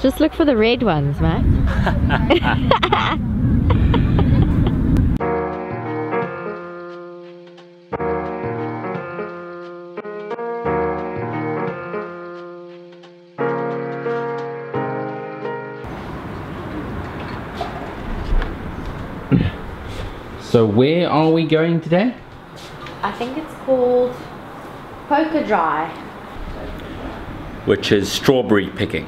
Just look for the red ones, Matt. So where are we going today? I think it's called Polkadraai. Which is strawberry picking.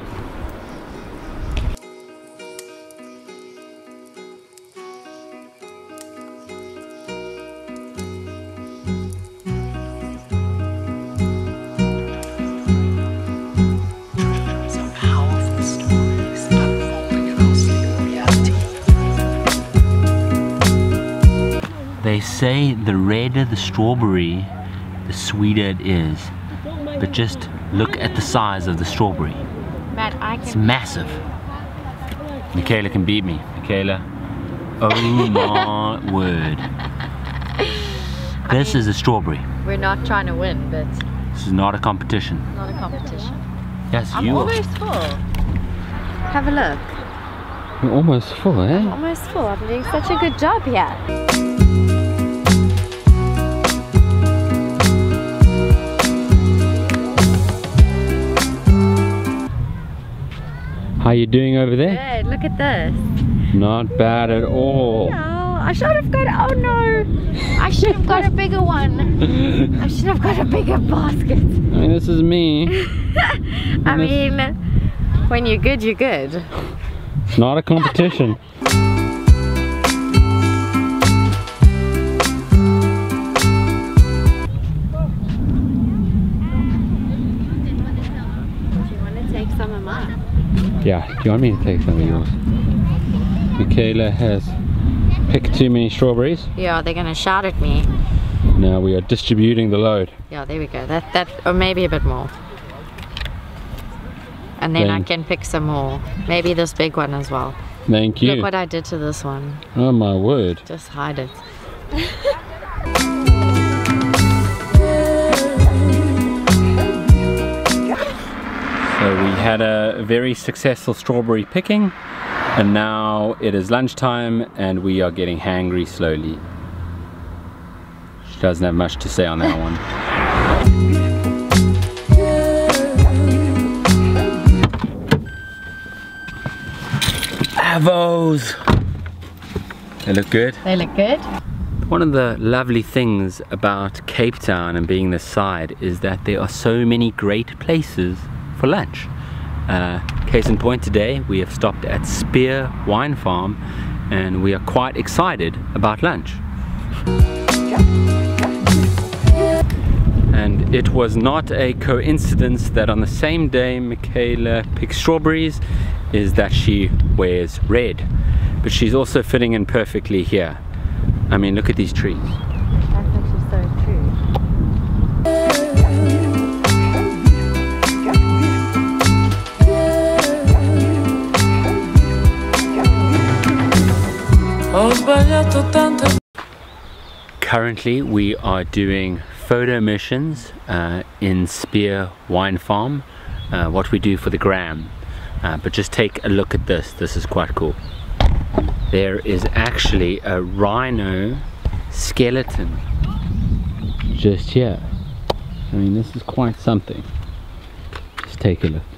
Say the redder the strawberry, the sweeter it is. But just look at the size of the strawberry. Matt, I It's massive. Michaela can beat me. Michaela. Oh my word. This is a strawberry. We're not trying to win, but This is not a competition. not a competition. Yes, I'm you are. almost full. Have a look. You're almost full, eh? Almost full. I'm doing such a good job here. How you doing over there? Good. Look at this. Not bad at all. No, I should have got. Oh no! I should have got a bigger one. I should have got a bigger basket. I mean, this is me. I mean, when you're good, you're good. It's not a competition. Do you want to take some of mine? Yeah, do you want me to take some of yours? Michaela has picked too many strawberries. Yeah, they're gonna shout at me. Now we are distributing the load. Yeah, there we go. That that or maybe a bit more. And then I can pick some more. Maybe this big one as well. Thank you. Look what I did to this one. Oh my word. Just hide it. So we had a very successful strawberry picking and now it is lunchtime and we are getting hangry slowly. She doesn't have much to say on that one. Avos! They look good. They look good. One of the lovely things about Cape Town and being this side is that there are so many great places for lunch. Uh, case in point today, we have stopped at Spier Wine Farm and we are quite excited about lunch. And it was not a coincidence that on the same day Michaela picked strawberries is that she wears red. But she's also fitting in perfectly here. I mean, look at these trees. Currently, we are doing photo missions uh, in Spier Wine Farm, uh, what we do for the gram. Uh, but just take a look at this, this is quite cool. There is actually a rhino skeleton just here. I mean, this is quite something. Just take a look.